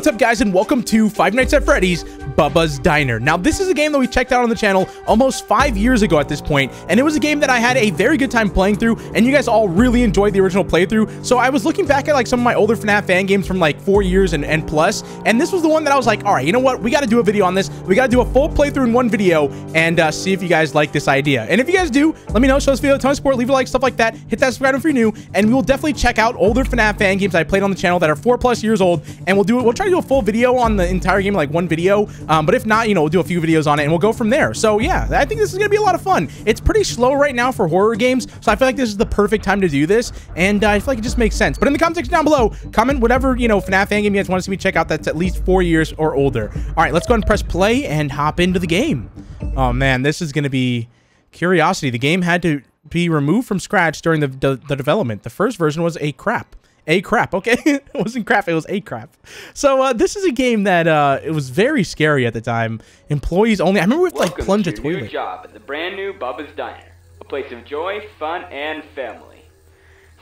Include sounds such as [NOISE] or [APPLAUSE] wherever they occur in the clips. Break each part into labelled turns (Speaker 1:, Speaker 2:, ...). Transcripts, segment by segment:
Speaker 1: What's up guys and welcome to Five Nights at Freddy's Bubba's Diner. Now this is a game that we checked out on the channel almost five years ago at this point and it was a game that I had a very good time playing through and you guys all really enjoyed the original playthrough. So I was looking back at like some of my older FNAF fan games from like four years and, and plus and this was the one that I was like, all right, you know what? We got to do a video on this. We got to do a full playthrough in one video and uh, see if you guys like this idea. And if you guys do, let me know. Show this video a ton of support, leave a like, stuff like that. Hit that subscribe if you're new and we will definitely check out older FNAF fan games I played on the channel that are four plus years old and we'll do it. We'll try to do a full video on the entire game, like one video. Um, but if not, you know, we'll do a few videos on it and we'll go from there. So yeah, I think this is gonna be a lot of fun. It's pretty slow right now for horror games, so I feel like this is the perfect time to do this, and uh, I feel like it just makes sense. But in the comment section down below, comment whatever you know FNAF fan game you guys want to see me check out that's at least four years or older. All right, let's go and press play and hop into the game. Oh man, this is gonna be curiosity. The game had to be removed from scratch during the, the, the development. The first version was a crap a crap okay? [LAUGHS] It wasn't crap it was a crap. So uh, this is a game that uh, it was very scary at the time. Employees only i remember with like plunge
Speaker 2: to
Speaker 1: a toilet.
Speaker 2: new job at the brand new bubba's diner a place of joy fun and family.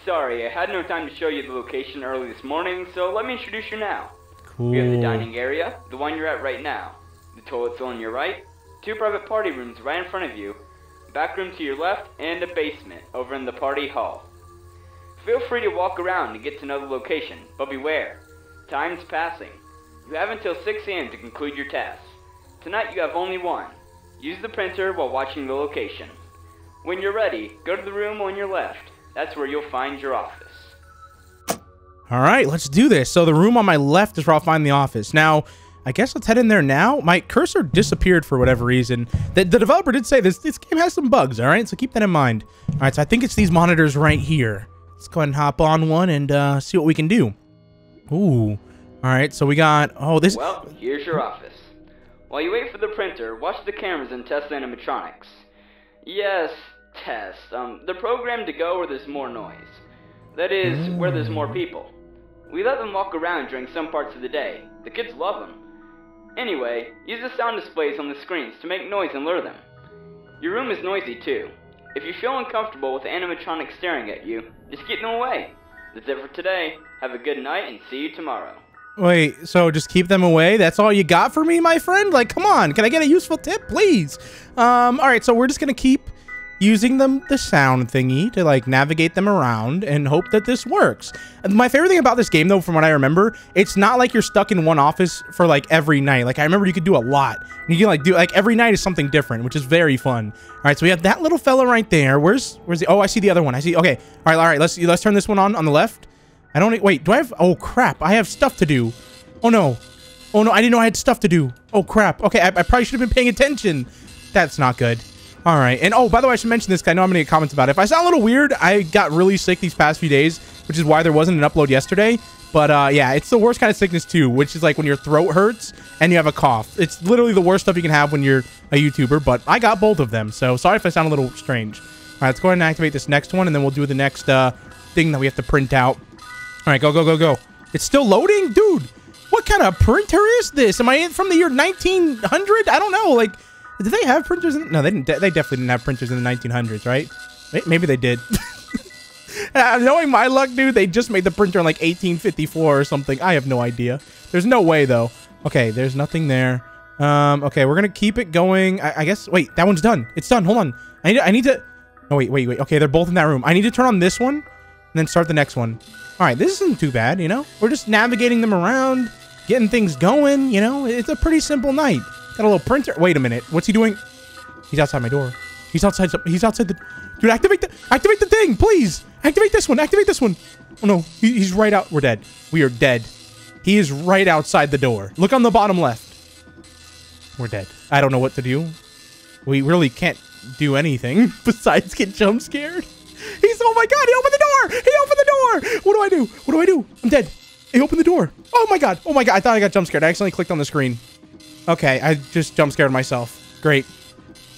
Speaker 2: Sorry i had no time to show you the location early this morning so let me introduce you now.
Speaker 1: Cool.
Speaker 2: we have the dining area the one you're at right now. The toilet's on your right two private party rooms right in front of you back room to your left and a basement over in the party hall Feel free to walk around and get to know the location, but beware. Time's passing. You have until 6 a.m. to conclude your tasks. Tonight you have only one. Use the printer while watching the location. When you're ready, go to the room on your left. That's where you'll find your office.
Speaker 1: All right, let's do this. So the room on my left is where I'll find the office. Now, I guess let's head in there now. My cursor disappeared for whatever reason. The, the developer did say this, this game has some bugs, all right? So keep that in mind. All right, so I think it's these monitors right here. Let's go ahead and hop on one and uh, see what we can do. Ooh. All right, so we got... Oh, this...
Speaker 2: Well, here's your office. While you wait for the printer, watch the cameras and test animatronics. Yes, test. Um, they're programmed to go where there's more noise. That is, where there's more people. We let them walk around during some parts of the day. The kids love them. Anyway, use the sound displays on the screens to make noise and lure them. Your room is noisy too. If you feel uncomfortable with animatronics staring at you, just get them away. That's it for today. Have a good night and see you tomorrow.
Speaker 1: Wait, so just keep them away? That's all you got for me, my friend? Like, come on. Can I get a useful tip, please? Um, all right, so we're just to keep using them the sound thingy to like navigate them around and hope that this works. And my favorite thing about this game though, from what I remember, it's not like you're stuck in one office for like every night. Like I remember you could do a lot. You can like do like every night is something different, which is very fun. All right, so we have that little fella right there. Where's where's the? Oh, I see the other one. I see. Okay, all right, all right. Let's let's turn this one on on the left. I don't wait. Do I have? Oh crap! I have stuff to do. Oh no. Oh no! I didn't know I had stuff to do. Oh crap. Okay, I, I probably should have been paying attention. That's not good. All right. And oh, by the way, I should mention this I know I'm going to get comments about it. If I sound a little weird, I got really sick these past few days, which is why there wasn't an upload yesterday. But uh, yeah, it's the worst kind of sickness too, which is like when your throat hurts and you have a cough. It's literally the worst stuff you can have when you're a YouTuber, but I got both of them. So sorry if I sound a little strange. All right, let's go ahead and activate this next one, and then we'll do the next uh, thing that we have to print out. All right, go, go, go, go. It's still loading? Dude, what kind of printer is this? Am I from the year 1900? I don't know. Like, did they have printers? In, no, they didn't. They definitely didn't have printers in the 1900s, right? Maybe they did. [LAUGHS] uh, knowing my luck, dude, they just made the printer in like 1854 or something. I have no idea. There's no way though. Okay, there's nothing there. Um, okay, we're gonna keep it going. I, I, guess. Wait, that one's done. It's done. Hold on. I need. I need to. Oh wait, wait, wait. Okay, they're both in that room. I need to turn on this one, and then start the next one. All right, this isn't too bad. You know, we're just navigating them around, getting things going. You know, it's a pretty simple night. Got a little printer. Wait a minute. What's he doing? He's outside my door. He's outside. He's outside the. Dude, activate the. Activate the thing, please. Activate this one. Activate this one. Oh no, he, he's right out. We're dead. We are dead. He is right outside the door. Look on the bottom left. We're dead. I don't know what to do. We really can't do anything [LAUGHS] besides get jump scared. [LAUGHS] He's. Oh my god! He opened the door. He opened the door. What do I do? What do I do? I'm dead. He opened the door. Oh my god. Oh my god. I thought I got jump scared. I accidentally clicked on the screen. Okay, I just jump scared myself. Great.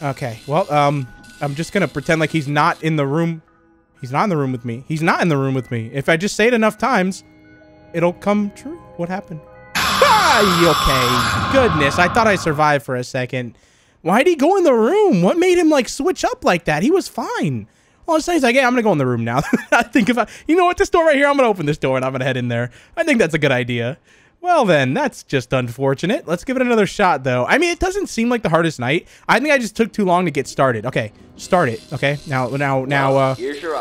Speaker 1: Okay, well, um, I'm just gonna pretend like he's not in the room. He's not in the room with me. He's not in the room with me. If I just say it enough times, it'll come true. What happened? Ah, okay. Goodness, I thought I survived for a second. Why'd he go in the room? What made him, like, switch up like that? He was fine. All I'm saying is, like, yeah, I'm gonna go in the room now. [LAUGHS] I think if I, you know what, this door right here, I'm gonna open this door and I'm gonna head in there. I think that's a good idea. Well, then, that's just unfortunate. Let's give it another shot, though. I mean, it doesn't seem like the hardest night. I think I just took too long to get started. Okay, start it. Okay, now, now, now, uh...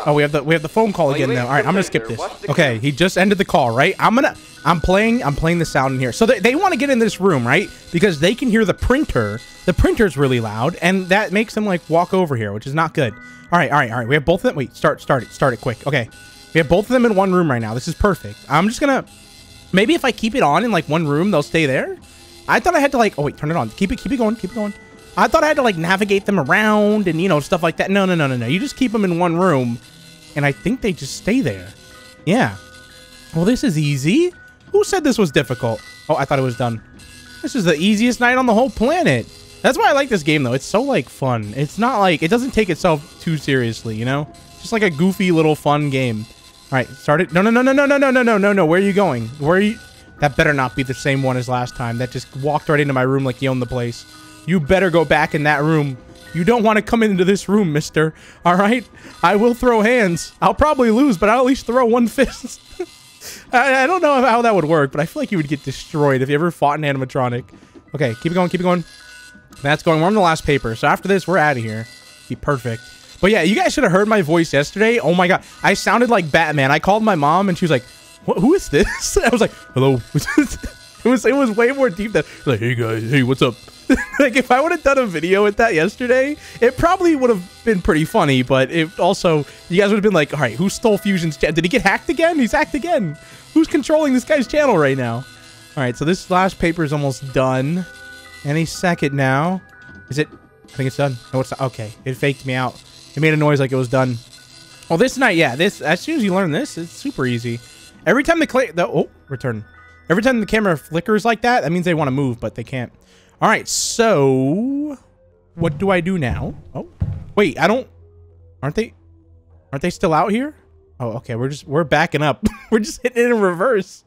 Speaker 1: Oh, we have the we have the phone call again
Speaker 2: though.
Speaker 1: All right, I'm gonna skip this. Okay, he just ended the call, right? I'm gonna I'm playing I'm playing the sound in here. So they, they want to get in this room, right? Because they can hear the printer. The printer's really loud, and that makes them like walk over here, which is not good. All right, all right, all right. We have both of them. Wait, start start it start it quick. Okay, we have both of them in one room right now. This is perfect. I'm just gonna maybe if I keep it on in like one room, they'll stay there. I thought I had to like oh wait, turn it on. Keep it keep it going, keep it going. I thought I had to like navigate them around and you know stuff like that. No, no, no, no, no. You just keep them in one room, and I think they just stay there. Yeah. Well, this is easy. Who said this was difficult? Oh, I thought it was done. This is the easiest night on the whole planet. That's why I like this game though. It's so like fun. It's not like it doesn't take itself too seriously, you know? Just like a goofy little fun game. All right, start it. No, no, no, no, no, no, no, no, no, no, no. Where are you going? Where are you? That better not be the same one as last time. That just walked right into my room like he owned the place. You better go back in that room. You don't want to come into this room, mister. All right? I will throw hands. I'll probably lose, but I'll at least throw one [LAUGHS] fist. I, I don't know how that would work, but I feel like you would get destroyed if you ever fought an animatronic. Okay, keep it going, keep it going. That's going. We're on the last paper. So after this, we're out of here. Be perfect. But yeah, you guys should have heard my voice yesterday. Oh my god, I sounded like Batman. I called my mom and she was like, "Wh- "Who is this?" [LAUGHS] I was like, "Hello." [LAUGHS] it was it was way more deep than like, "Hey guys, hey, what's up?" [LAUGHS] like if I would have done a video with that yesterday, it probably would have been pretty funny. But it also, you guys would have been like, "All right, who stole Fusion's channel? Did he get hacked again? He's hacked again. Who's controlling this guy's channel right now?" All right, so this last paper is almost done. Any second now. Is it? I think it's done. No, it's not. Okay, it faked me out. It made a noise like it was done. Well, this night, yeah. This as soon as you learn this, it's super easy. Every time the cla the oh return. Every time the camera flickers like that, that means they want to move, but they can't. All right, so what do I do now? Oh, wait, I don't. Aren't they? Aren't they still out here? Oh, okay. We're just we're backing up. [LAUGHS] we're just hitting it in reverse.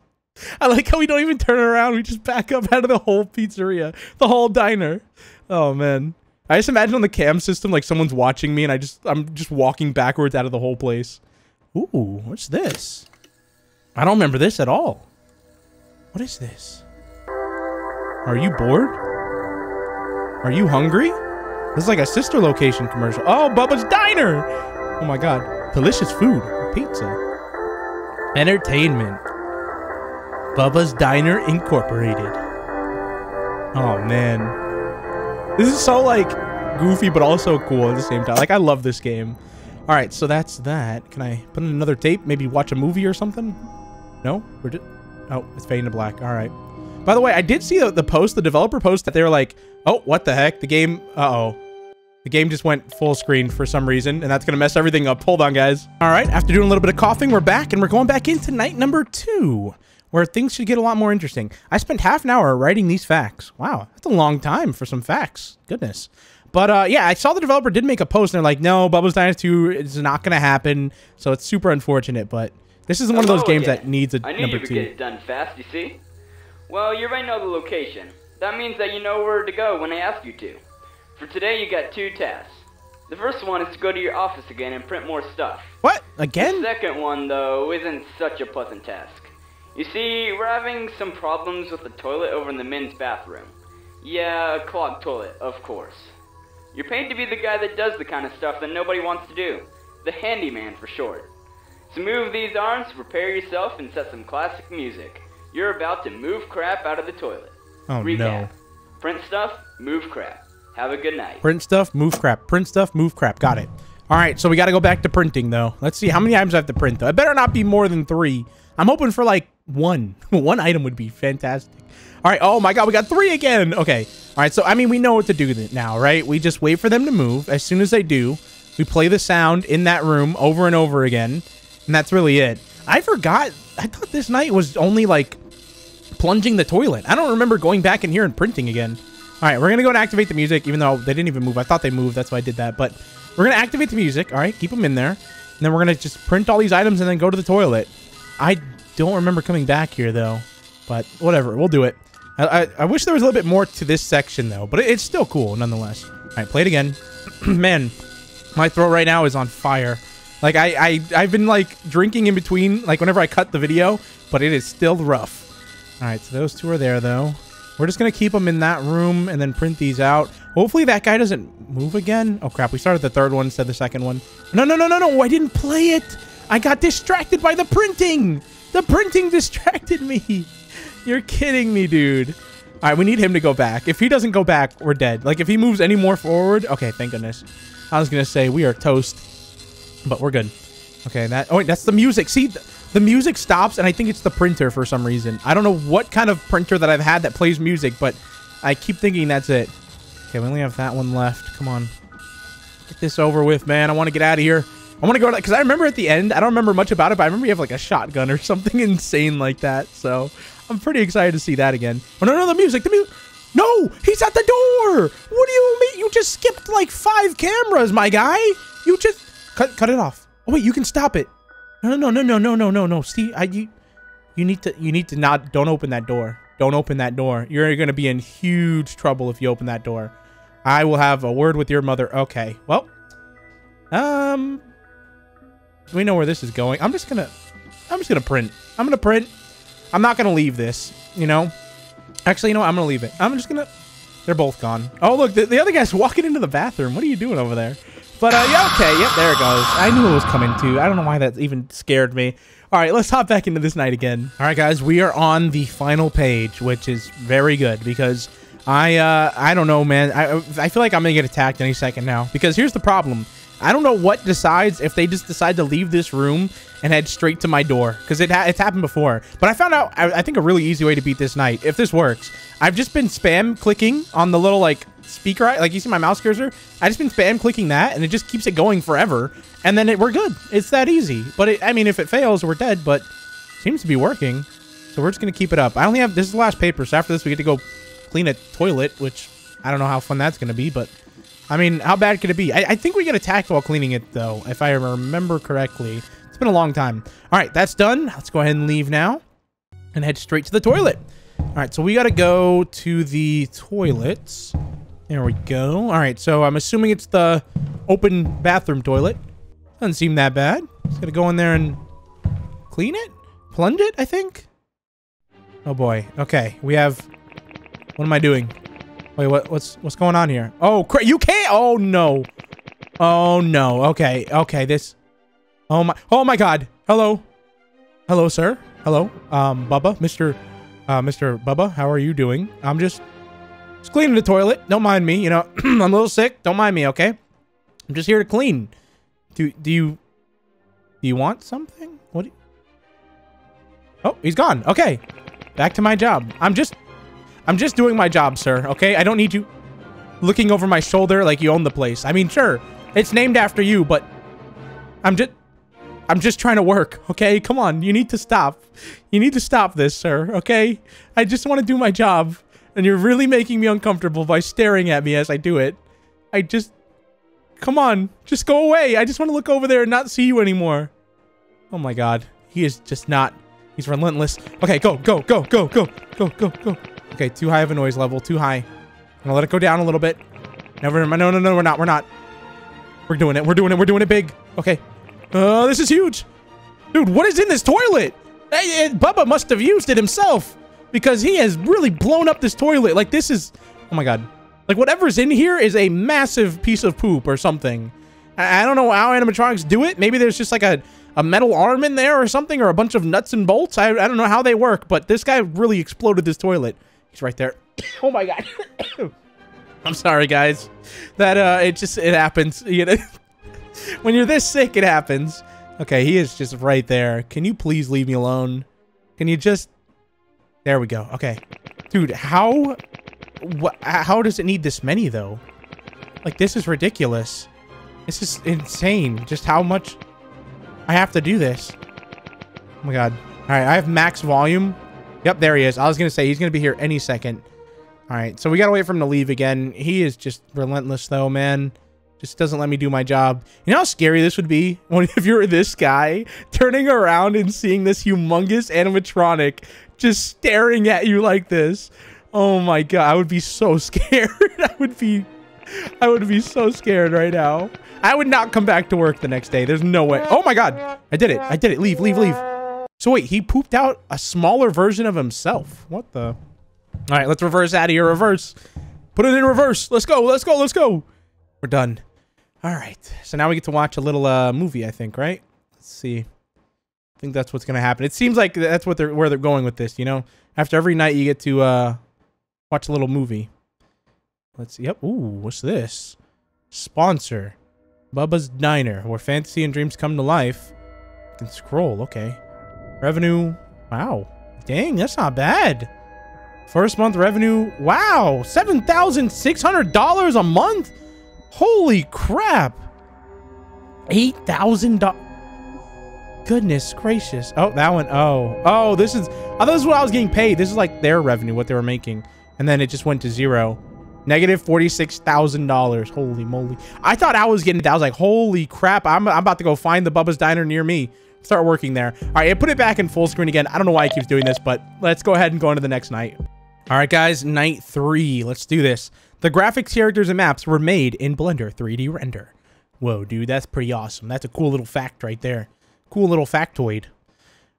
Speaker 1: I like how we don't even turn around. We just back up out of the whole pizzeria, the whole diner. Oh man. I just imagine on the cam system like someone's watching me and I just I'm just walking backwards out of the whole place. Ooh, what's this? I don't remember this at all. What is this? Are you bored? Are you hungry? This is like a sister location commercial. Oh, Bubba's Diner! Oh my god. Delicious food. Pizza. Entertainment. Bubba's Diner Incorporated. Oh man. This is so like goofy but also cool at the same time. Like I love this game. All right, so that's that. Can I put in another tape? Maybe watch a movie or something? No? We're just Oh, it's fading to black. All right. By the way, I did see the, the post, the developer post that they were like, "Oh, what the heck? The game uh-oh. The game just went full screen for some reason, and that's going to mess everything up. Hold on, guys. All right, after doing a little bit of coughing, we're back, and we're going back into night number two, where things should get a lot more interesting. I spent half an hour writing these facts. Wow, that's a long time for some facts. Goodness. But uh, yeah, I saw the developer did make a post, and they're like, no, Bubbles Dynasty 2 is not going to happen, so it's super unfortunate, but this isn't one of those games
Speaker 2: again.
Speaker 1: that needs a
Speaker 2: I knew
Speaker 1: number
Speaker 2: you would
Speaker 1: two.
Speaker 2: get it done fast, you see? Well, you already know the location. That means that you know where to go when I ask you to. For today, you got two tasks. The first one is to go to your office again and print more stuff.
Speaker 1: What?
Speaker 2: The
Speaker 1: Again?
Speaker 2: second one, though, isn't such a pleasant task. You see, we're having some problems with the toilet over in the men's bathroom. Yeah, a clogged toilet, of course. You're paid to be the guy that does the kind of stuff that nobody wants to do. The handyman, for short. So move these arms, prepare yourself, and set some classic music. You're about to move crap out of the toilet.
Speaker 1: Oh,
Speaker 2: Recap.
Speaker 1: no.
Speaker 2: Print stuff, move crap. Have a good night.
Speaker 1: Print stuff, move crap. Print stuff, move crap. Got it. All right, so we got to go back to printing, though. Let's see how many items I have to print, though. It better not be more than three. I'm hoping for, like, one. [LAUGHS] one item would be fantastic. All right. Oh, my God. We got three again. Okay. All right. So, I mean, we know what to do now, right? We just wait for them to move. As soon as they do, we play the sound in that room over and over again. And that's really it. I forgot. I thought this night was only, like, plunging the toilet. I don't remember going back in here and printing again. All right, we're to go and activate the music, even though they didn't even move. I thought they moved. That's why I did that. But we're to activate the music. All right, keep them in there. And then we're to just print all these items and then go to the toilet. I don't remember coming back here, though. But whatever, we'll do it. I, I, I wish there was a little bit more to this section, though. But it, it's still cool, nonetheless. All right, play it again. [CLEARS THROAT] Man, my throat right now is on fire. Like, I, I, I've been, like, drinking in between, like, whenever I cut the video. But it is still rough. All right, so those two are there, though. We're just going to keep them in that room and then print these out. Hopefully that guy doesn't move again. Oh, crap. We started the third one instead of the second one. No, no, no, no, no. I didn't play it. I got distracted by the printing. The printing distracted me. [LAUGHS] You're kidding me, dude. All right, we need him to go back. If he doesn't go back, we're dead. Like, if he moves any more forward... Okay, thank goodness. I was going to say, we are toast. But we're good. Okay, that... Oh, wait, that's the music. See, the music stops, and I think it's the printer for some reason. I don't know what kind of printer that I've had that plays music, but I keep thinking that's it. Okay, we only have that one left. Come on. Get this over with, man. I want to get out of here. I want to go. Because I remember at the end, I don't remember much about it, but I remember you have, like, a shotgun or [LAUGHS] something insane like that. So, I'm pretty excited to see that again. Oh, no, no, the music. The music... No! He's at the door! What do you mean? You just skipped, like, five cameras, my guy! You just... Cut, cut it off. Oh, wait, you can stop it. No, no, no, no, no, no, no, no. See, I you, you need to you need to not don't open that door. Don't open that door. You're to be in huge trouble if you open that door. I will have a word with your mother. Okay. Well, um we know where this is going. I'm just to I'm just to print. I'm to print. I'm not to leave this, you know? Actually, you know what? I'm to leave it. I'm just to They're both gone. Oh, look, the, the other guy's walking into the bathroom. What are you doing over there? But, uh, yeah, okay. Yep, there it goes. I knew it was coming, too. I don't know why that even scared me. All right, let's hop back into this night again. All right, guys, we are on the final page, which is very good because I, uh, I don't know, man. I, I feel like I'm to get attacked any second now because here's the problem. I don't know what decides if they just decide to leave this room and head straight to my door because it ha it's happened before. But I found out, I, I, think, a really easy way to beat this night, if this works. I've just been spam clicking on the little, like, speaker, like you see my mouse cursor, I just been spam clicking that and it just keeps it going forever. And then it, we're good. It's that easy. But it, I mean, if it fails, we're dead, but seems to be working. So we're just going to keep it up. I only have, this is the last paper. So after this, we get to go clean a toilet, which I don't know how fun that's going to be, but I mean, how bad could it be? I, I think we get attacked while cleaning it though, if I remember correctly. It's been a long time. All right, that's done. Let's go ahead and leave now and head straight to the toilet. All right, so we got to go to the toilets. There we go. All right, so I'm assuming it's the open bathroom toilet. Doesn't seem that bad. Just gotta go in there and clean it? Plunge it, I think? Oh boy. Okay, we have... What am I doing? Wait, what? What's what's going on here? Oh, you can't! Oh, no. Oh, no. Okay, okay, this... Oh, my... Oh, my God. Hello. Hello, sir. Hello. Um, Bubba. Mr. Uh, Mr. Bubba, how are you doing? I'm just just cleaning the toilet. Don't mind me. You know, [CLEARS THROAT] I'm a little sick. Don't mind me, okay? I'm just here to clean. Do do you do you want something? What? Oh, he's gone. Okay, back to my job. I'm just I'm just doing my job, sir. Okay, I don't need you looking over my shoulder like you own the place. I mean, sure, it's named after you, but I'm just I'm just trying to work. Okay, come on. You need to stop. You need to stop this, sir. Okay, I just want to do my job. And you're really making me uncomfortable by staring at me as I do it. I just... Come on. Just go away. I just want to look over there and not see you anymore. Oh my god. He is just not... He's relentless. Okay, go, go, go, go, go, go, go, go. Okay, too high of a noise level. Too high. I'm gonna let it go down a little bit. Never mind. No, no, no, we're not. We're not. We're doing it. We're doing it. We're doing it big. Okay. Uh, this is huge. Dude, what is in this toilet? Hey, Bubba must have used it himself because he has really blown up this toilet. Like, this is... Oh, my God. Like, whatever's in here is a massive piece of poop or something. I, I don't know how animatronics do it. Maybe there's just like a, a metal arm in there or something or a bunch of nuts and bolts. I, I don't know how they work, but this guy really exploded this toilet. He's right there. [COUGHS] oh, my God. [COUGHS] I'm sorry, guys. That, uh, it just, it happens. [LAUGHS] You know, when you're this sick, it happens. Okay, he is just right there. Can you please leave me alone? Can you just there we go. Okay. Dude, how... What, how does it need this many, though? Like, this is ridiculous. This is insane. Just how much I have to do this. Oh my god. Alright, I have max volume. Yep, there he is. I was going to say, he's going to be here any second. Alright, so we got to wait for him to leave again. He is just relentless, though, man. Just doesn't let me do my job. You know how scary this would be? [LAUGHS] if you're this guy, turning around and seeing this humongous animatronic just staring at you like this. Oh my god, I would be so [LAUGHS] scared. I would be I would be so scared right now. I would not come back to work the next day. There's no way. Oh my god. I did it. I did it. Leave, leave, leave. So wait, he pooped out a smaller version of himself. What the? All right, let's reverse out of here. Reverse. Put it in reverse. Let's go. Let's go. Let's go. We're done. All right. So now we get to watch a little uh, movie, I think, right? Let's see. I think that's what's going to happen. It seems like that's what they're where they're going with this, you know? After every night you get to uh, watch a little movie. Let's see. Yep. Ooh, what's this? Sponsor. Bubba's Diner, where fantasy and dreams come to life. You can scroll. Okay. Revenue. Wow. Dang, that's not bad. First month revenue. Wow. $7,600 a month? Holy crap. $8,000. Goodness gracious. Oh, that one. Oh. Oh, this is... I thought this is what I was getting paid. This is like their revenue, what they were making. And then it just went to zero. Negative $46,000. Holy moly. I thought I was getting... that. I was like, holy crap. I'm, I'm about to go find the Bubba's Diner near me. Start working there. All right, I put it back in full screen again. I don't know why it keeps doing this, but let's go ahead and go into the next night. All right, guys. Night three. Let's do this. The graphics, characters, and maps were made in Blender 3D Render. Whoa, dude. That's pretty awesome. That's a cool little fact right there. Cool little factoid.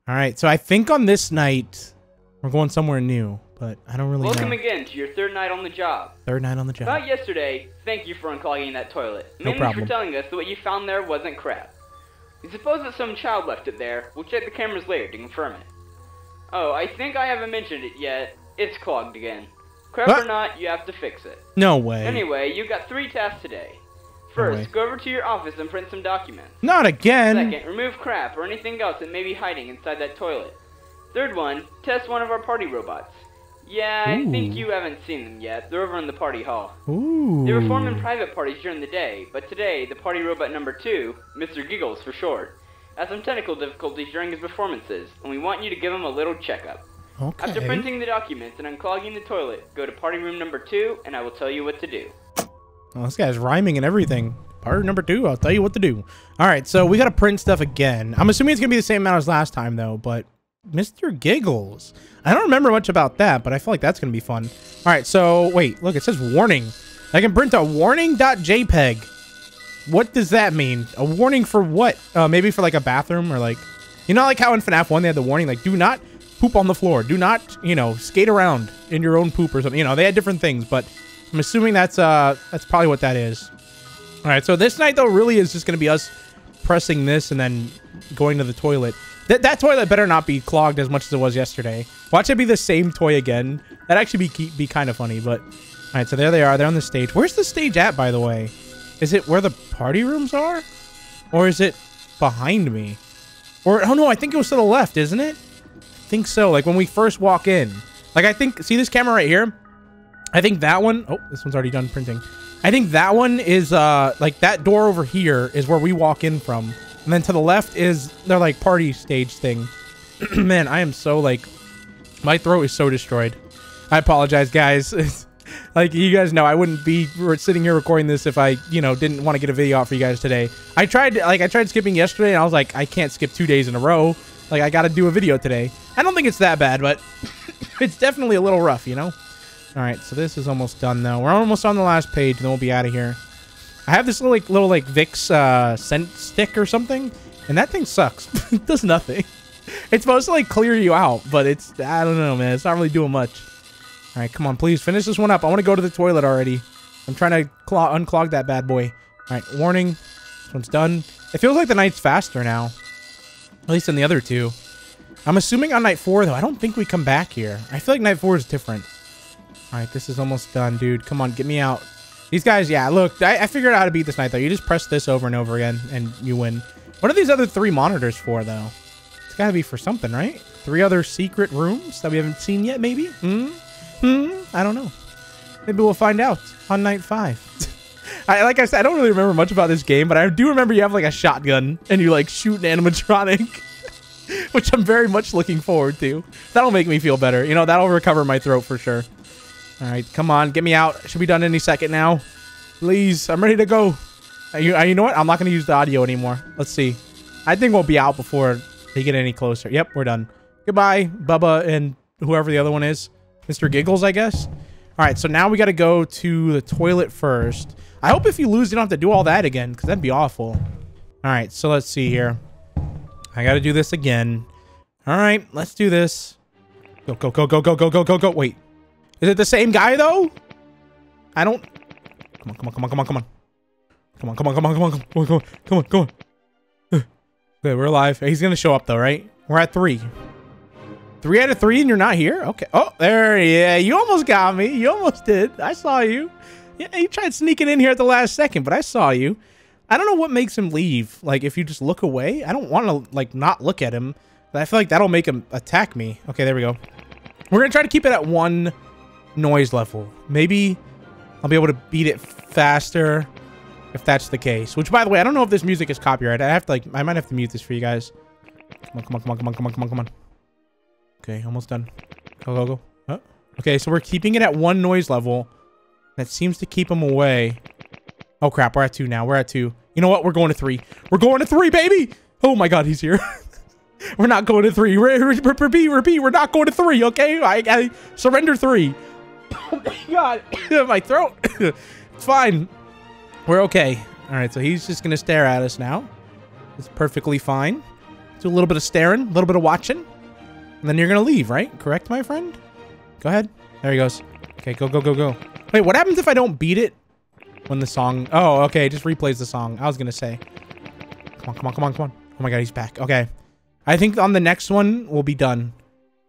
Speaker 1: All right, so I think on this night, we're going somewhere new but I don't really
Speaker 2: Welcome
Speaker 1: know.
Speaker 2: again to your third night on the job.
Speaker 1: Third night on the job.
Speaker 2: About yesterday, thank you for unclogging that toilet.
Speaker 1: No
Speaker 2: Mainly
Speaker 1: problem.
Speaker 2: for telling us that what you found there wasn't crap. We suppose that some child left it there. We'll check the cameras later to confirm it. Oh, I think I haven't mentioned it yet. It's clogged again. Crap
Speaker 1: What?
Speaker 2: or not, you have to fix it.
Speaker 1: No way.
Speaker 2: Anyway, you've got three tasks today. First, go over to your office and print some documents.
Speaker 1: Not again.
Speaker 2: Second, remove crap or anything else that may be hiding inside that toilet. Third one, test one of our party robots. Yeah, I think you haven't seen them yet. They're over in the party hall.
Speaker 1: Ooh.
Speaker 2: They were formed in private parties during the day, but today, the party robot number two, Mr. Giggles for short, has some technical difficulties during his performances, and we want you to give him a little checkup.
Speaker 1: Okay.
Speaker 2: After printing the documents and unclogging the toilet, go to party room number two, and I will tell you what to do.
Speaker 1: Oh, this guy's rhyming and everything. Part number two, I'll tell you what to do. All right, so we got to print stuff again. I'm assuming it's going to be the same amount as last time, though, but Mr. Giggles. I don't remember much about that, but I feel like that's going to be fun. All right, so wait, look, it says warning. I can print a warning.jpg. What does that mean? A warning for what? Uh, maybe for like a bathroom or like, you know, like how in FNAF 1 they had the warning, like, do not poop on the floor. Do not, you know, skate around in your own poop or something. You know, they had different things, but I'm assuming that's, uh, that's probably what that is. All right, so this night though really is just gonna be us pressing this and then going to the toilet. That that toilet better not be clogged as much as it was yesterday. Watch it be the same toy again. That'd actually be be kind of funny. But all right, so there they are. They're on the stage. Where's the stage at, by the way? Is it where the party rooms are, or is it behind me? Or oh no, I think it was to the left, isn't it? I think so. Like when we first walk in. Like I think see this camera right here. I think that one oh this one's already done printing. I think that one is uh like that door over here is where we walk in from. And then to the left is their like party stage thing. [CLEARS THROAT] Man, I am so like my throat is so destroyed. I apologize, guys. [LAUGHS] Like you guys know, I wouldn't be sitting here recording this if I, you know, didn't want to get a video out for you guys today. I tried, like, I tried skipping yesterday, and I was like, I can't skip two days in a row. Like, I got to do a video today. I don't think it's that bad, but [LAUGHS] it's definitely a little rough, you know. All right, so this is almost done though. We're almost on the last page, and then we'll be out of here. I have this little like little like Vicks uh, scent stick or something, and that thing sucks. [LAUGHS] it does nothing. It's supposed to like clear you out, but it's I don't know, man. It's not really doing much. All right, come on, please finish this one up. I want to go to the toilet already. I'm trying to unclog that bad boy. All right, warning. This one's done. It feels like the night's faster now. At least in the other two. I'm assuming on night four, though, I don't think we come back here. I feel like night four is different. All right, this is almost done, dude. Come on, get me out. These guys, yeah, look, I, I figured out how to beat this night, though. You just press this over and over again, and you win. What are these other three monitors for, though? It's got to be for something, right? Three other secret rooms that we haven't seen yet, maybe? Hmm? Hmm? I don't know. Maybe we'll find out on night five. [LAUGHS] I, like I said, I don't really remember much about this game, but I do remember you have like a shotgun and you like shoot an animatronic, [LAUGHS] which I'm very much looking forward to. That'll make me feel better. You know, that'll recover my throat for sure. All right, come on, get me out. Should be done any second now. Please, I'm ready to go. You, you know what? I'm not going to use the audio anymore. Let's see. I think we'll be out before they get any closer. Yep, we're done. Goodbye, Bubba and whoever the other one is. Mr. Giggles, I guess. All right, so now we got to go to the toilet first. I hope if you lose, you don't have to do all that again, because that'd be awful. All right, so let's see here. I got to do this again. All right, let's do this. Go, go, go, go, go, go, go, go, go. Wait. Is it the same guy, though? I don't... Come on, come on, come on, come on, come on. Come on, come on, come on, come on, come on, come on, come on, come on. Okay, we're alive. He's gonna show up, though, right? We're at three. Three out of three and you're not here? Okay. Oh, there. Yeah, you almost got me. You almost did. I saw you. Yeah, you tried sneaking in here at the last second, but I saw you. I don't know what makes him leave. Like, if you just look away, I don't want to, like, not look at him. But I feel like that'll make him attack me. Okay, there we go. We're going to try to keep it at one noise level. Maybe I'll be able to beat it faster if that's the case. Which, by the way, I don't know if this music is copyrighted. I have to, like, I might have to mute this for you guys. Come on, come on, come on, come on, come on, come on, come on. Okay, almost done. Go, go, go. Oh. Okay, so we're keeping it at one noise level. That seems to keep him away. Oh, crap. We're at two now. We're at two. You know what? We're going to three. We're going to three, baby! Oh, my God. He's here. [LAUGHS] we're not going to three. Repeat, repeat. We're not going to three, okay? I, I surrender three. Oh, my God. [COUGHS] my throat. [COUGHS] it's fine. We're okay. All right, so he's just going to stare at us now. It's perfectly fine. Do a little bit of staring, a little bit of watching. And then you're going to leave, right? Correct, my friend? Go ahead. There he goes. Okay, go, go, go, go. Wait, what happens if I don't beat it when the song... Oh, okay, just replays the song. I was going to say. Come on, come on, come on, come on. Oh my god, he's back. Okay. I think on the next one, we'll be done.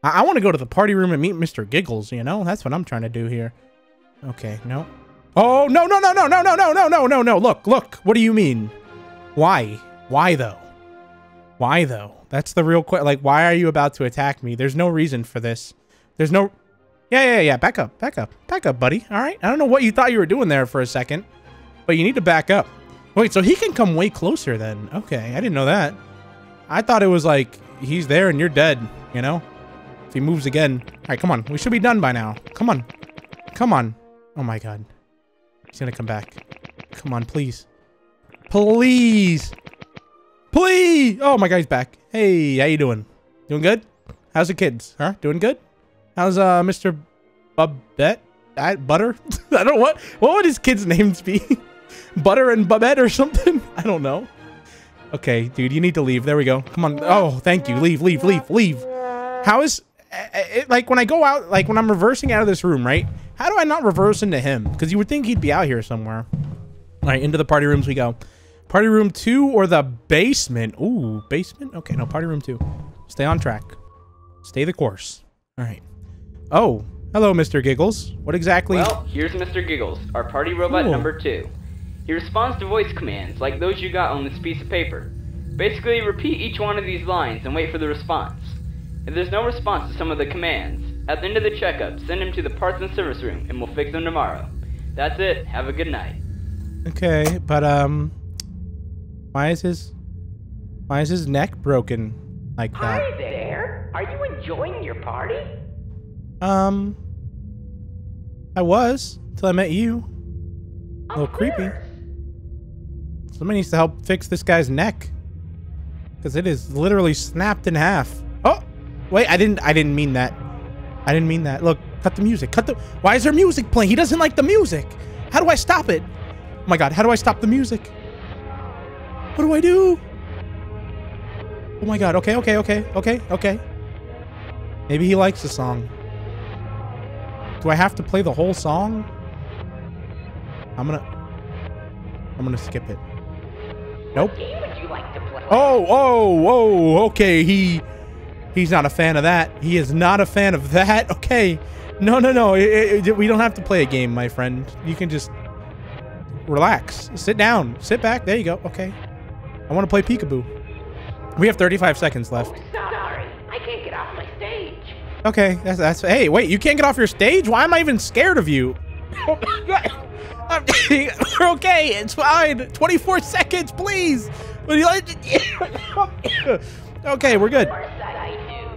Speaker 1: I, I want to go to the party room and meet Mr. Giggles, you know? That's what I'm trying to do here. Okay, no. Oh, no, no, no, no, no, no, no, no, no, no, no. Look, look. What do you mean? Why? Why, though? Why, though? That's the real question. Like, why are you about to attack me? There's no reason for this. There's no... Yeah, yeah, yeah. Back up. Back up. Back up, buddy. All right. I don't know what you thought you were doing there for a second, but you need to back up. Wait, so he can come way closer then. Okay, I didn't know that. I thought it was like he's there and you're dead, you know? He moves again. All right, come on. We should be done by now. Come on. Come on. Oh my god. He's gonna come back. Come on, please. Please. Please. Oh my he's back. Hey, how you doing? Doing good? How's the kids? Huh? Doing good? How's uh Mr. Babette? I, Butter? [LAUGHS] I don't what what would his kids' names be? [LAUGHS] Butter and Babette or something? [LAUGHS] I don't know. Okay, dude, you need to leave. There we go. Come on. Oh, thank you. Leave, leave, leave, leave. How is it, like when I go out, like when I'm reversing out of this room, right? How do I not reverse into him? Because you would think he'd be out here somewhere. All right, into the party rooms we go. Party room two or the basement? Ooh, basement? Okay, no, party room two. Stay on track. Stay the course. All right. Oh, hello, Mr. Giggles. What exactly?
Speaker 2: Well, here's Mr. Giggles, our party robot number two. He responds to voice commands like those you got on this piece of paper. Basically, repeat each one of these lines and wait for the response. If there's no response to some of the commands, at the end of the checkup, send him to the parts and service room and we'll fix him tomorrow. That's it. Have a good night.
Speaker 1: Okay, but um, why is his, why is his neck broken like that?
Speaker 3: Hi there. Are you enjoying your party?
Speaker 1: Um, I was till I met you. A little creepy. Somebody needs to help fix this guy's neck. Because it is literally snapped in half. Wait, I didn't I didn't mean that. I didn't mean that. Look, cut the music. Cut the Why is there music playing? He doesn't like the music. How do I stop it? Oh my god, how do I stop the music? What do I do? Oh my god, okay, okay, okay, okay, okay. Maybe he likes the song. Do I have to play the whole song? I'm gonna I'm gonna skip it. Nope.
Speaker 3: What game would you like?
Speaker 1: Oh, oh, oh, okay. He he's not a fan of that. He is not a fan of that. [LAUGHS] Okay. No, no, no. It- it- we don't have to play a game, my friend. You can just relax. Sit down. Sit back. There you go. Okay. I want to play peekaboo. We have 35 seconds left.
Speaker 3: Oh, sorry, I can't get off my stage.
Speaker 1: Okay, that's that's. Hey, wait! You can't get off your stage. Why am I even scared of you? We're [COUGHS] okay. It's fine. 24 seconds, please. Will you let- okay, we're good.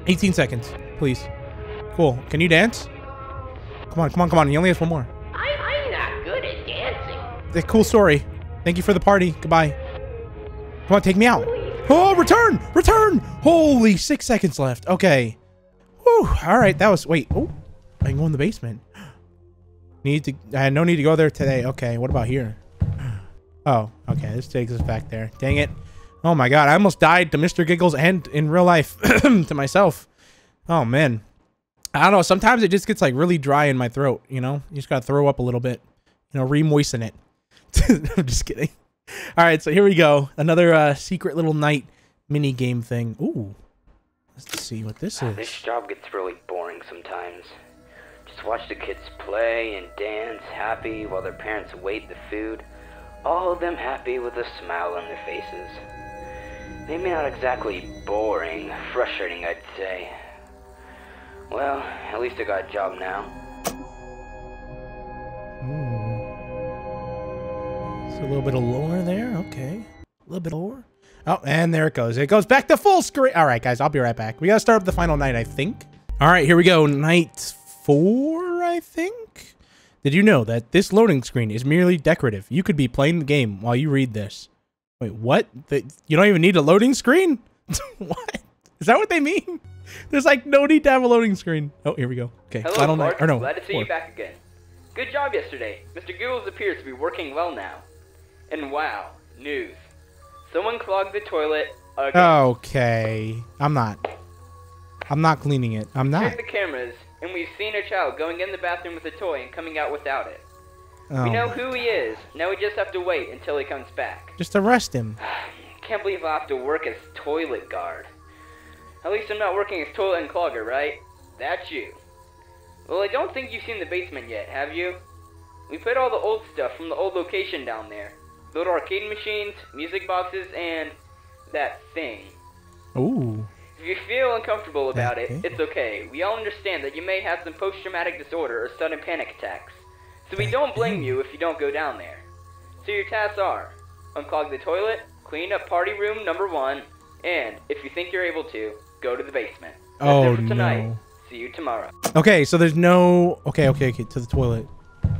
Speaker 1: 18 seconds, please. Cool. Can you dance? Come on, come on, come on. He only has one more.
Speaker 3: I, I'm not good at dancing.
Speaker 1: The cool story. Thank you for the party. Goodbye. Come on, take me out. Oh, return! Return! Holy six seconds left. Okay. Whew. All right, that was. Wait. Oh, I can go in the basement. [GASPS] Need to. I had no need to go there today. Okay. What about here? [GASPS] Oh, okay. This takes us back there. Dang it. Oh my god, I almost died to Mr. Giggles and in real life [CLEARS THROAT] to myself. Oh man. I don't know, sometimes it just gets like really dry in my throat, you know? You just gotta throw up a little bit. You know, re-moisten it. [LAUGHS] I'm just kidding. Alright, so here we go. Another uh, secret little night mini game thing. Ooh. Let's see what this is.
Speaker 3: This job gets really boring sometimes. Just watch the kids play and dance, happy while their parents wait the food. All of them happy with a smile on their faces. Maybe not exactly boring, frustrating, I'd say. Well, at least I got a job now. Hmm.
Speaker 1: It's a little bit of lore there. Okay. A little bit of lore. Oh, and there it goes. It goes back to full screen. All right, guys, I'll be right back. We got to start up the final night, I think. All right, here we go. Night four, I think. Did you know that this loading screen is merely decorative? You could be playing the game while you read this. Wait, what? The, you don't even need a loading screen? [LAUGHS] what? Is that what they mean? There's like no need to have a loading screen. Oh, here we go. Okay,
Speaker 2: Hello,
Speaker 1: final
Speaker 2: Clark.
Speaker 1: night. Or no,
Speaker 2: Glad to see
Speaker 1: four.
Speaker 2: you back again. Good job yesterday. Mr. Googles appears to be working well now. And wow, news. Someone clogged the toilet again.
Speaker 1: Okay. I'm not. I'm not cleaning it. I'm not.
Speaker 2: Check the cameras, and we've seen a child going in the bathroom with a toy and coming out without it.
Speaker 1: Oh,
Speaker 2: we know who he is. Now we just have to wait until he comes back.
Speaker 1: Just arrest him. [SIGHS]
Speaker 2: Can't believe I have to work as toilet guard. At least I'm not working as toilet and clogger, right? That's you. Well, I don't think you've seen the basement yet, have you? We put all the old stuff from the old location down there. The old arcade machines, music boxes, and that thing.
Speaker 1: Ooh.
Speaker 2: If you feel uncomfortable about it, it's okay. We all understand that you may have some post-traumatic disorder or sudden panic attacks. So we don't blame you if you don't go down there. So your tasks are, unclog the toilet, clean up party room number one, and, if you think you're able to, go to the basement. That's
Speaker 1: Oh,
Speaker 2: tonight.
Speaker 1: no.
Speaker 2: See you tomorrow.
Speaker 1: Okay, so there's no. Okay, okay, okay. To the toilet.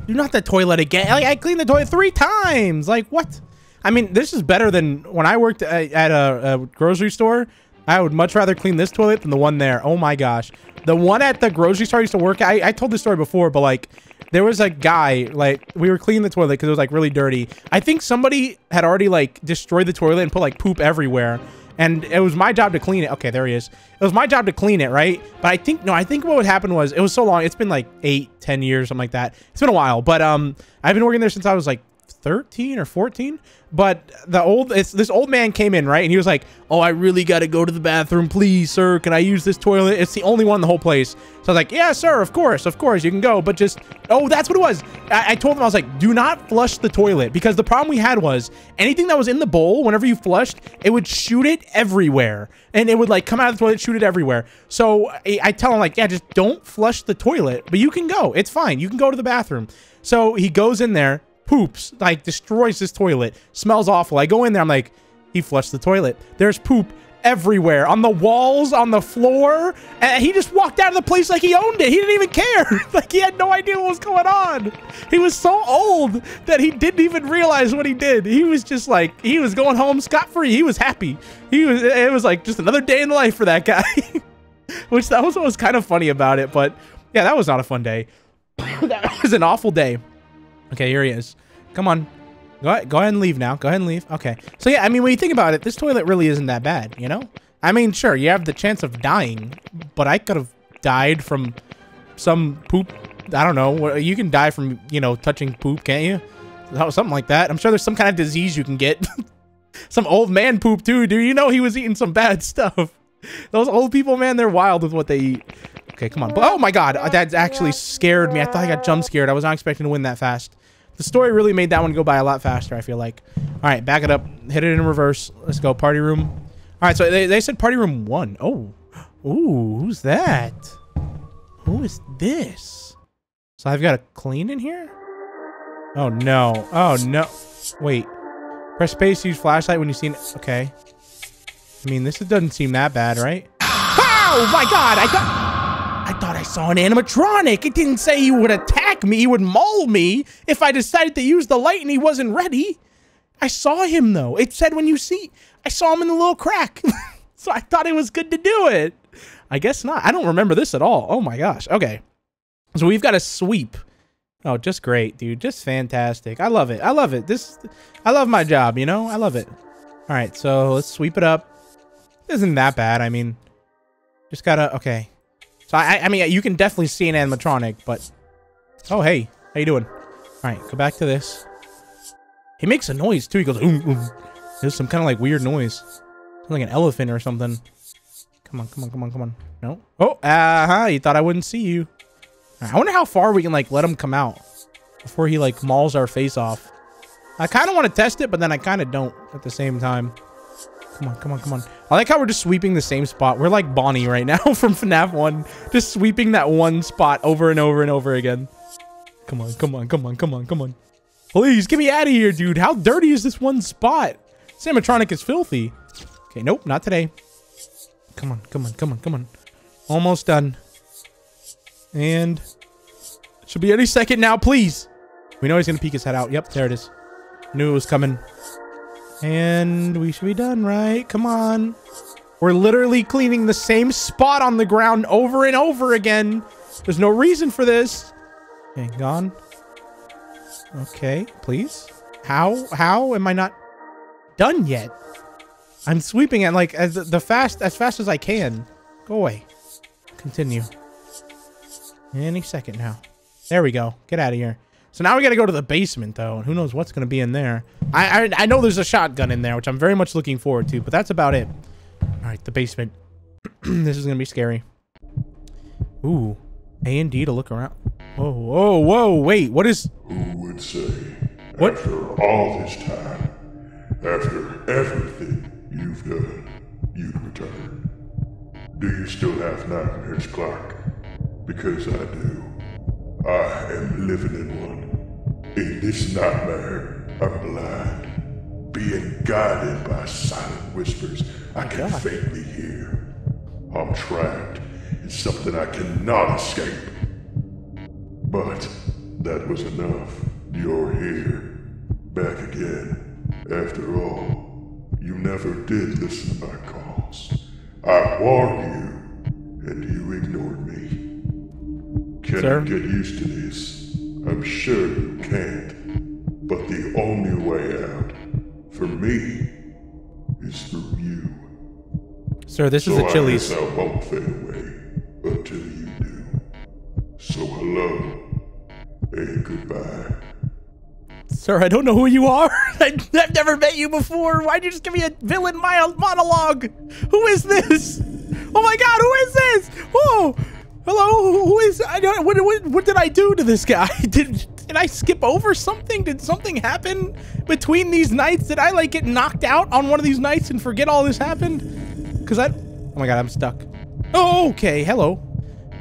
Speaker 1: Do not the toilet again. Like, I cleaned the toilet three times. Like what? I mean, this is better than when I worked at, at a, a grocery store. I would much rather clean this toilet than the one there. Oh my gosh, the one at the grocery store used to work. I I told this story before, but like. There was a guy, like, we were cleaning the toilet because it was, like, really dirty. I think somebody had already, like, destroyed the toilet and put, like, poop everywhere and it was my job to clean it. Okay, there he is. It was my job to clean it, right? But I think no, I think what would happen was it was so long. It's been like eight, ten years, something like that. It's been a while, but um, I've been working there since I was like 13 or 14. But the old, this old man came in, right? And he was like, "Oh, I really got to go to the bathroom, please, sir. Can I use this toilet? It's the only one in the whole place." So I was like, "Yeah, sir. Of course, of course, you can go, but just oh, that's what it was." I, I told him I was like, "Do not flush the toilet because the problem we had was anything that was in the bowl, whenever you flushed, it would shoot it everywhere, and it would like come out of the toilet, shoot it everywhere." So I, I tell him like, "Yeah, just don't flush the toilet, but you can go. It's fine. You can go to the bathroom." So he goes in there poops, like destroys this toilet, smells awful. I go in there, I'm like, he flushed the toilet. There's poop everywhere on the walls, on the floor, and he just walked out of the place like he owned it. He didn't even care. [LAUGHS] like he had no idea what was going on. He was so old that he didn't even realize what he did. He was just like he was going home scot free. He was happy. He was. It was like just another day in the life for that guy. [LAUGHS] Which that was what was kind of funny about it, but yeah, that was not a fun day. [LAUGHS] that was an awful day. Okay, here he is. Come on. Go ahead, go ahead and leave now. Go ahead and leave. Okay. So yeah, I mean, when you think about it, this toilet really isn't that bad, you know? I mean, sure, you have the chance of dying, but I could have died from some poop. I don't know. You can die from, you know, touching poop, can't you? Something like that. I'm sure there's some kind of disease you can get. [LAUGHS] some old man poop too. Do you know he was eating some bad stuff? [LAUGHS] Those old people, man, they're wild with what they eat. Okay, come on. Oh my god, that actually scared me. I thought I got jump scared. I was not expecting to win that fast. The story really made that one go by a lot faster, I feel like. All right, back it up. Hit it in reverse. Let's go. Party room. All right, so they, they said party room one. Oh. Ooh, who's that? Who is this? So I've got to clean in here? Oh, no. Oh, no. Wait. Press space to use flashlight when you see... Okay. I mean, this doesn't seem that bad, right? Oh, my God. I thought... I thought I saw an animatronic. It didn't say he would attack me. He would maul me if I decided to use the light and he wasn't ready. I saw him though. It said when you see, I saw him in the little crack. [LAUGHS] so I thought it was good to do it. I guess not. I don't remember this at all. Oh my gosh. Okay. So we've got a sweep. Oh, just great, dude. Just fantastic. I love it. I love it. This, I love my job, you know? I love it. All right, so let's sweep it up. Isn't that bad? I mean, just gotta okay. So I, I mean, you can definitely see an animatronic, but oh hey, how you doing? All right, go back to this. He makes a noise too. He goes, oom, oom. There's some kind of like weird noise, like an elephant or something. Come on, come on, come on, come on. No. Oh, uh huh. You thought I wouldn't see you. I wonder how far we can like let him come out before he like mauls our face off. I kind of want to test it, but then I kind of don't at the same time. Come on, come on, come on. I like how we're just sweeping the same spot. We're like Bonnie right now [LAUGHS] from FNAF 1. Just sweeping that one spot over and over and over again. Come on, come on, come on, come on, come on. Please, get me out of here, dude. How dirty is this one spot? Animatronic is filthy. Okay, nope, not today. Come on, come on, come on, come on. Almost done. And should be any second now, please. We know he's going to peek his head out. Yep, there it is. Knew it was coming. And we should be done, right? Come on. We're literally cleaning the same spot on the ground over and over again. There's no reason for this. Okay, gone. Okay, please. How? How am I not done yet? I'm sweeping it like as the fast as fast as I can. Go away. Continue. Any second now. There we go. Get out of here. So now we got to go to the basement, though, and who knows what's going to be in there. I, I, I know there's a shotgun in there, which I'm very much looking forward to, but that's about it. All right, the basement. [CLEARS THROAT] this is going to be scary. Ooh, A and D to look around. Whoa, whoa, whoa, wait, what is...
Speaker 4: Who would say,
Speaker 1: What?
Speaker 4: after all this time, after everything you've done, you'd return? Do you still have nightmares, Clark? Because I do. I am living in one. In this nightmare, I'm blind, being guided by silent whispers I can
Speaker 1: God.
Speaker 4: faintly hear. I'm trapped in something I cannot escape. But that was enough. You're here. Back again. After all, you never did listen to my calls. I warned you, and you ignored me. Can
Speaker 1: Sir?
Speaker 4: you get used to this? I'm sure you can't. But the only way out, for me, is through you.
Speaker 1: Sir, this is
Speaker 4: So
Speaker 1: a Chili's.
Speaker 4: I I won't fade away until you do. So hello and goodbye.
Speaker 1: Sir, I don't know who you are. [LAUGHS] I've I've never met you before. Why'd you just give me a villain mi- monologue? Who is this? Oh my god, who is this? Whoa! Hello, who- is... I don't... What, what, what did I do to this guy? [LAUGHS] Did, did I skip over something? Did something happen between these nights? Did I, like, get knocked out on one of these nights and forget all this happened? Because I... Oh my god, I'm stuck. Oh, okay. Hello.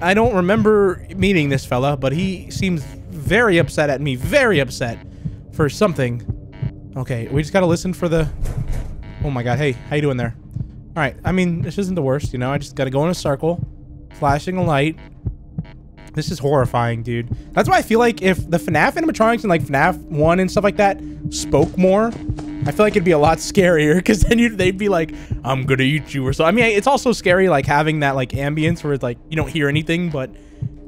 Speaker 1: I don't remember meeting this fella, but he seems very upset at me. Very upset for something. Okay, we just gotta listen for the... Oh my god, hey, how you doing there? Alright, I mean, this isn't the worst, you know? I just gotta go in a circle, flashing a light. This is horrifying, dude. That's why I feel like if the FNAF animatronics and like FNAF 1 and stuff like that spoke more, I feel like it'd be a lot [LAUGHS] scarier because then you'd, they'd be like, I'm gonna eat you or so. I mean, it's also scary like having that like ambience where it's like you don't hear anything, but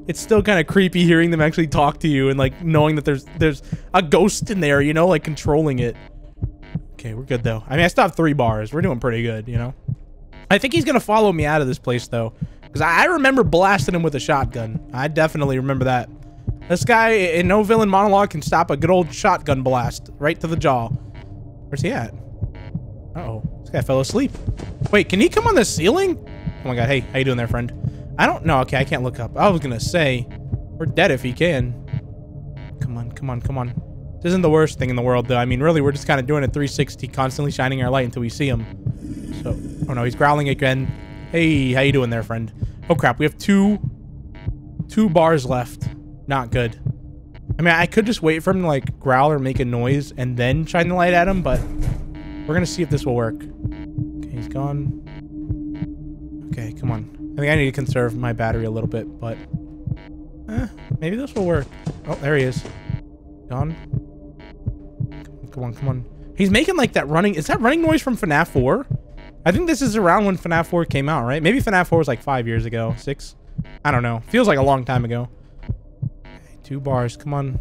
Speaker 1: it's still kind of creepy hearing them actually talk to you and like knowing that there's there's a ghost in there, you know, like controlling it. Okay, we're good though. I mean, I still have three bars. We're doing pretty good, you know. I think he's gonna follow me out of this place though, because I remember blasting him with a shotgun. I definitely remember that. This guy in no villain monologue can stop a good old shotgun blast right to the jaw. Where's he at? Uh oh, this guy fell asleep. Wait, can he come on the ceiling? Oh my god, hey, how you doing there, friend? I don't know. Okay, I can't look up. I was gonna say, we're dead if he can. Come on, come on, come on. This isn't the worst thing in the world, though. I mean, really, we're just kind of doing a 360, constantly shining our light until we see him. So, oh no, he's growling again. Hey, how you doing there, friend? Oh crap, we have two, two bars left. Not good. I mean, I could just wait for him to like growl or make a noise and then shine the light at him, but we're gonna see if this will work. Okay, he's gone. Okay, come on. I think I need to conserve my battery a little bit, but eh, maybe this will work. Oh, there he is. Gone. Come on, come on. He's making like that running. Is that running noise from FNAF 4? I think this is around when FNAF 4 came out, right? Maybe FNAF 4 was like five years ago, six. I don't know. Feels like a long time ago. Two bars. Come on.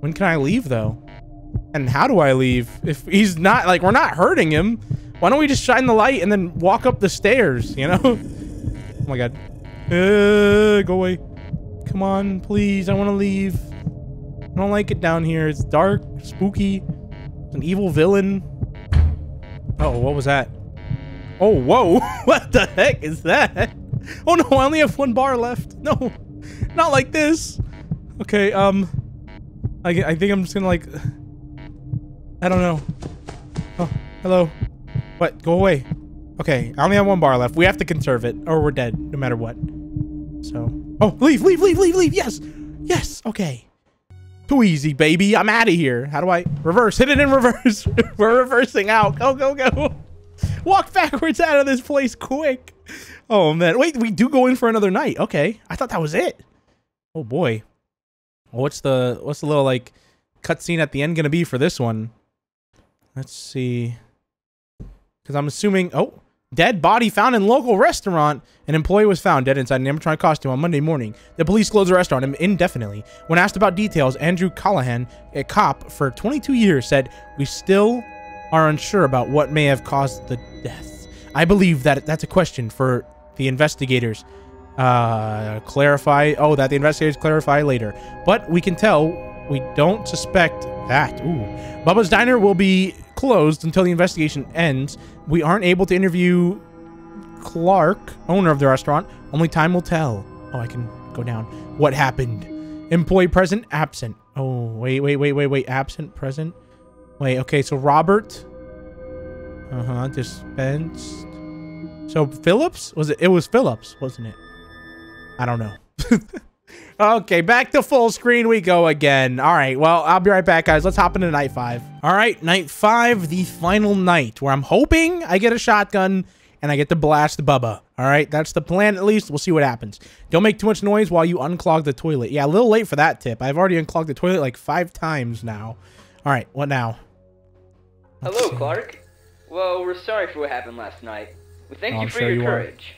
Speaker 1: When can I leave though? And how do I leave? If he's not like we're not hurting him. Why don't we just shine the light and then walk up the stairs, you know? [LAUGHS] oh my god. Uh, go away. Come on, please. I want to leave. I don't like it down here. It's dark, spooky. An evil villain. Oh, what was that? Oh, whoa. [LAUGHS] what the heck is that? Oh no, I only have one bar left. No, not like this. Okay, um, I, I think I'm just gonna like, I don't know. Oh, hello. What? Go away. Okay, I only have one bar left. We have to conserve it, or we're dead, no matter what. So, oh, leave, leave, leave, leave, leave. Yes, yes. Okay. Too easy, baby. I'm out of here. How do I reverse? Hit it in reverse. [LAUGHS] we're reversing out. Go, go, go. Walk backwards out of this place quick. Oh man, wait, we do go in for another night. Okay, I thought that was it. Oh boy. What's the what's the little like cutscene at the end gonna be for this one? Let's see. Because I'm assuming. Oh, dead body found in local restaurant. An employee was found dead inside an animatronic costume on Monday morning. The police closed the restaurant indefinitely. When asked about details, Andrew Callahan, a cop for 22 years, said, "We still are unsure about what may have caused the death. I believe that that's a question for the investigators uh, clarify. Oh, that the investigators clarify later. But we can tell we don't suspect that. Ooh. Bubba's Diner will be closed until the investigation ends. We aren't able to interview Clark, owner of the restaurant. Only time will tell. Oh, I can go down. What happened? Employee present, absent. Oh, wait, wait, wait, wait, wait. Absent, present. Wait, okay, so Robert. Uh-huh, dispensed. So Phillips? Was it? It was Phillips, wasn't it? I don't know. [LAUGHS] okay, back to full screen we go again. All right, well, I'll be right back, guys. Let's hop into night five. All right, night five, the final night, where I'm hoping I get a shotgun and I get to blast Bubba. All right, that's the plan at least. We'll see what happens. Don't make too much noise while you unclog the toilet. Yeah, a little late for that tip. I've already unclogged the toilet like five times now. All right, what now?
Speaker 2: Hello, Clark. Well, we're sorry for what happened last night. We thank
Speaker 1: Oh,
Speaker 2: you
Speaker 1: I'm
Speaker 2: for
Speaker 1: sure
Speaker 2: your
Speaker 1: you are.
Speaker 2: courage.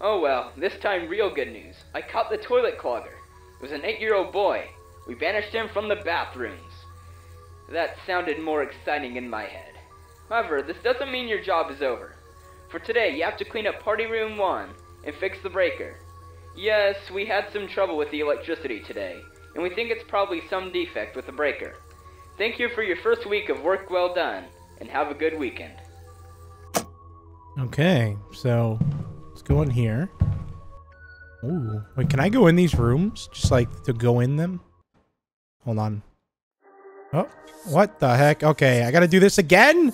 Speaker 2: Oh well, this time real good news. I caught the toilet clogger. It was an eight-year-old boy. We banished him from the bathrooms. That sounded more exciting in my head. However, this doesn't mean your job is over. For today, you have to clean up party room 1 and fix the breaker. Yes, we had some trouble with the electricity today, and we think it's probably some defect with the breaker. Thank you for your first week of work well done, and have a good weekend.
Speaker 1: Okay, so let's go in here. Ooh, wait, can I go in these rooms? Just like to go in them? Hold on. Oh, what the heck? Okay, I gotta do this again?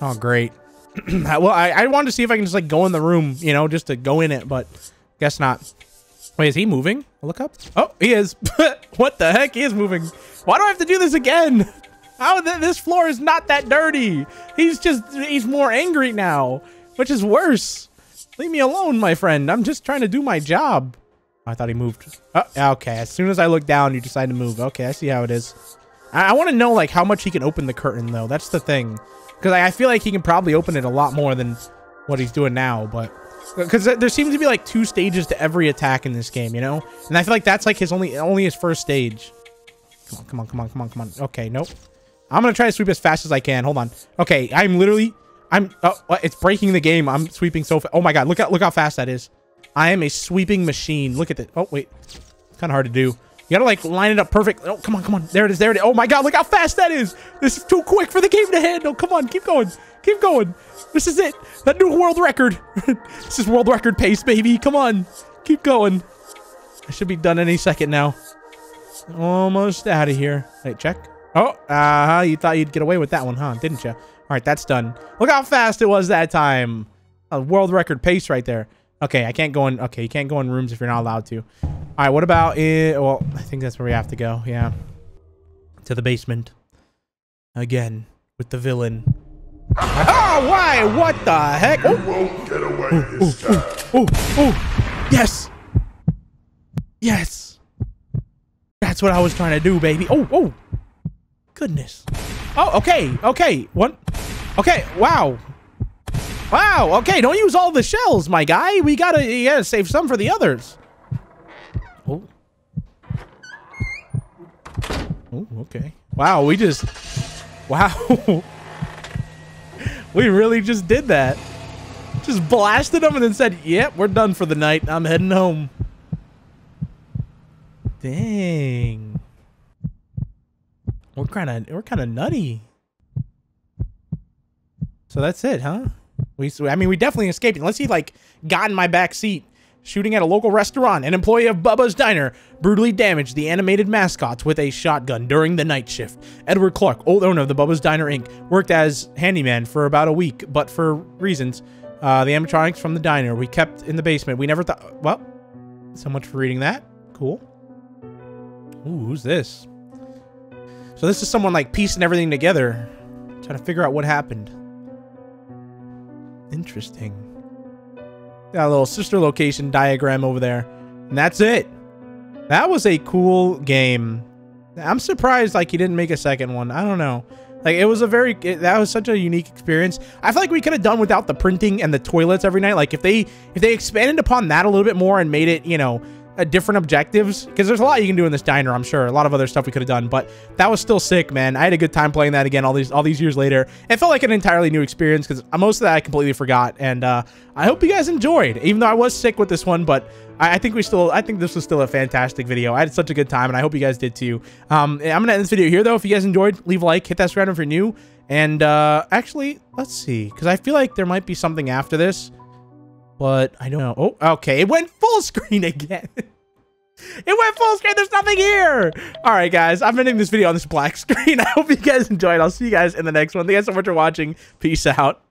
Speaker 1: Oh, great. [CLEARS THROAT] well, I, I wanted to see if I can just like go in the room, you know, just to go in it, but guess not. Wait, is he moving? Look up. Oh, he is. [LAUGHS] what the heck? He is moving. Why do I have to do this again? How th this floor is not that dirty. He's just, he's more angry now, which is worse. Leave me alone, my friend. I'm just trying to do my job. I thought he moved. Oh, okay. As soon as I look down, you decide to move. Okay, I see how it is. I, I want to know like how much he can open the curtain though. That's the thing, because I, I feel like he can probably open it a lot more than what he's doing now. But because there seems to be like two stages to every attack in this game, you know, and I feel like that's like his only only his first stage. Come on, come on, come on, come on, come on. Okay, nope. I'm gonna try to sweep as fast as I can. Hold on. Okay, I'm literally, I'm. Oh, it's breaking the game. I'm sweeping so. Fa oh my god! Look at look how fast that is. I am a sweeping machine. Look at it. Oh wait, it's kind of hard to do. You gotta like line it up perfect. Oh come on, come on. There it is. There it is. Oh my god! Look how fast that is. This is too quick for the game to handle. Come on, keep going. Keep going. This is it. That new world record. [LAUGHS] this is world record pace, baby. Come on. Keep going. I should be done any second now. Almost out of here. Wait, check. Oh, uh-huh. You thought you'd get away with that one, huh? Didn't you? All right, that's done. Look how fast it was that time. A world record pace right there. Okay, I can't go in. Okay, you can't go in rooms if you're not allowed to. All right, what about it? Well, I think that's where we have to go. Yeah. To the basement. Again, with the villain. Oh, why? What the heck?
Speaker 4: You
Speaker 1: Oh,
Speaker 4: won't get away this time.
Speaker 1: oh, oh. Yes. Yes. That's what I was trying to do, baby. Oh, oh. Goodness. Oh, okay. Okay. What? Okay. Wow. Wow. Okay. Don't use all the shells, my guy. We gotta, you gotta save some for the others. Oh. Oh, okay. Wow. We just, wow. [LAUGHS] we really just did that. Just blasted them and then said, "Yep, we're done for the night. I'm heading home." Dang. We're kind of we're kind of nutty. So that's it, huh? We I mean, we definitely escaped. Unless he like got in my back seat, shooting at a local restaurant. An employee of Bubba's Diner brutally damaged the animated mascots with a shotgun during the night shift. Edward Clark, old owner of the Bubba's Diner Inc., worked as handyman for about a week, but for reasons, uh, the animatronics from the diner we kept in the basement. We never thought. Well, so much for reading that. Cool. Ooh, who's this? So this is someone like piecing everything together, trying to figure out what happened. Interesting. Got a little sister location diagram over there. And that's it. That was a cool game. I'm surprised like he didn't make a second one. I don't know. Like it was a very it, that was such a unique experience. I feel like we could have done without the printing and the toilets every night. Like if they if they expanded upon that a little bit more and made it, you know, uh, different objectives because there's a lot you can do in this diner i'm sure. A lot of other stuff we could have done but that was still sick man. I had a good time playing that again all these all these years later. It felt like an entirely new experience because most of that i completely forgot and uh, i hope you guys enjoyed even though i was sick with this one but I, think we still i think this was still a fantastic video. I had such a good time and i hope you guys did too. Um, i'm gonna end this video here though. If you guys enjoyed leave a like hit that subscribe if you're new and uh, actually let's see because i feel like there might be something after this but I don't know. Oh, okay. It went full [LAUGHS] screen again. it went full screen. There's nothing here. All right, guys. I'm ending this video on this black [LAUGHS] screen. I hope you guys enjoyed. I'll see you guys in the next one. Thank you guys so much for watching. Peace out.